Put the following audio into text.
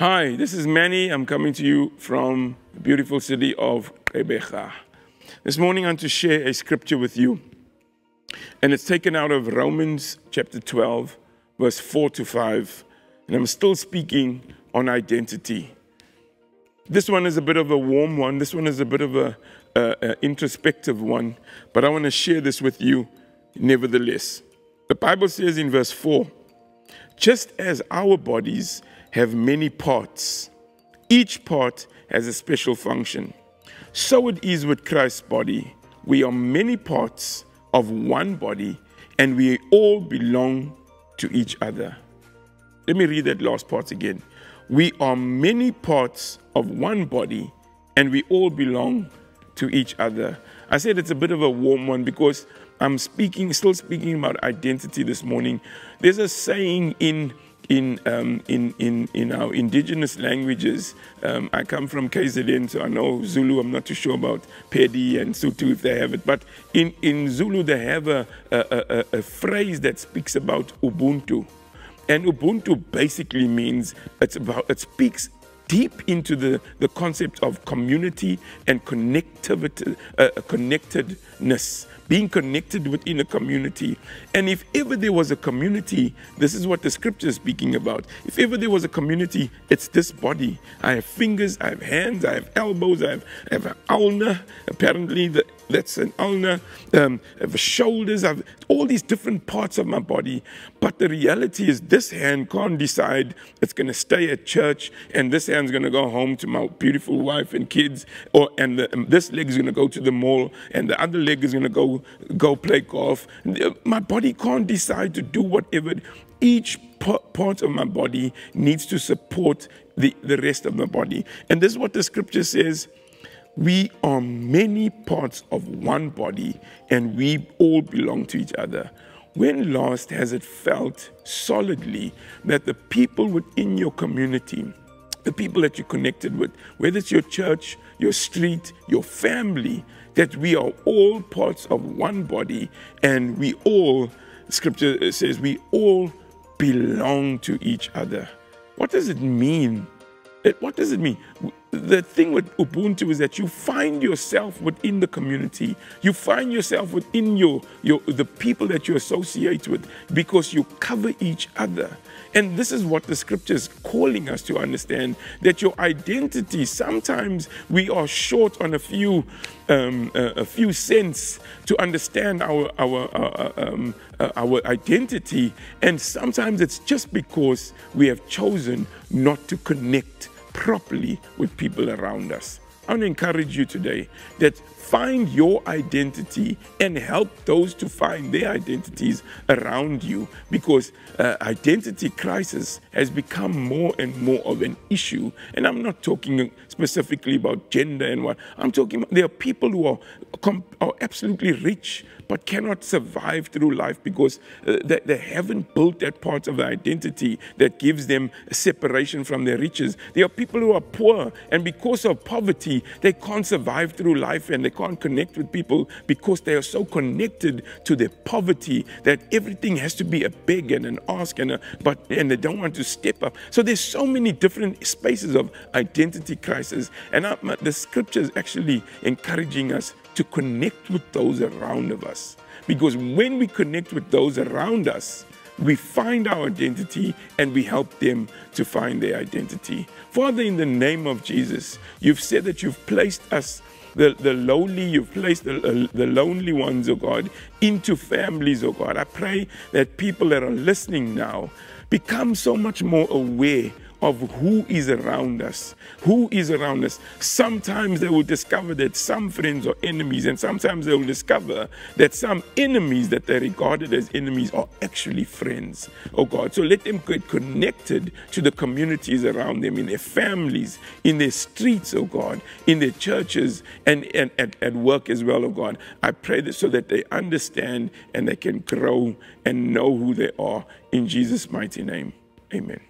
Hi, this is Manny. I'm coming to you from the beautiful city of Gqeberha. This morning, I want to share a scripture with you, and it's taken out of Romans chapter 12, verse 4 to 5. And I'm still speaking on identity. This one is a bit of a warm one, this one is a bit of a, a introspective one, but I want to share this with you nevertheless. The Bible says in verse 4 just as our bodies have many parts. Each part has a special function. So it is with Christ's body. We are many parts of one body and we all belong to each other. Let me read that last part again. We are many parts of one body and we all belong to each other. I said it's a bit of a warm one because I'm speaking, still speaking about identity this morning. There's a saying in in, um, in, in, in our indigenous languages. Um, I come from KZN, so I know Zulu. I'm not too sure about Pedi and Sotho if they have it. But in, in Zulu, they have a, a, a, a phrase that speaks about Ubuntu. And Ubuntu basically means it's about, it speaks deep into the, the concept of community and connectivity, uh, connectedness, being connected within a community. And if ever there was a community, this is what the scripture is speaking about. If ever there was a community, it's this body. I have fingers, I have hands, I have elbows, I have, I have an ulna. Apparently, the, that's an ulna. Um, I have shoulders, I have all these different parts of my body. But the reality is, this hand can't decide it's going to stay at church, and this hand's going to go home to my beautiful wife and kids, or and the, this leg is going to go to the mall, and the other leg is going to go go play golf. My body can't decide to do whatever. Each part of my body needs to support the, the rest of my body. And this is what the scripture says. We are many parts of one body and we all belong to each other. When last has it felt solidly that the people within your community, the people that you're connected with, whether it's your church, your street, your family, that we are all parts of one body and we all, scripture says, we all belong to each other. What does it mean? what does it mean? The thing with Ubuntu is that you find yourself within the community. You find yourself within your, your the people that you associate with because you cover each other. And this is what the scripture is calling us to understand that your identity, sometimes we are short on a few, um, uh, a few cents to understand our, our, uh, uh um, uh, our identity. And sometimes it's just because we have chosen not to connect properly with people around us. I want to encourage you today that find your identity and help those to find their identities around you because uh, identity crisis has become more and more of an issue. And I'm not talking specifically about gender and what, I'm talking about there are people who are, are absolutely rich but cannot survive through life because uh, they, they haven't built that part of the identity that gives them separation from their riches. There are people who are poor, and because of poverty, they can't survive through life and they can't connect with people because they are so connected to their poverty that everything has to be a beg and an ask and a but and they don't want to step up. So there's so many different spaces of identity crisis, and I, the scripture is actually encouraging us to connect with those around of us. Because when we connect with those around us, we find our identity and we help them to find their identity. Father, in the name of Jesus, you've said that you've placed us, the, the lowly, you've placed the, uh, the lonely ones, oh God, into families, oh God. I pray that people that are listening now become so much more aware of who is around us. Who is around us. Sometimes they will discover that some friends are enemies, and sometimes they will discover that some enemies that they regarded as enemies are actually friends. Oh God, so let them get connected to the communities around them, in their families, in their streets, oh God, in their churches, and, and at, at work as well, oh God. I pray that so that they understand and they can grow and know who they are. In Jesus' mighty name, amen.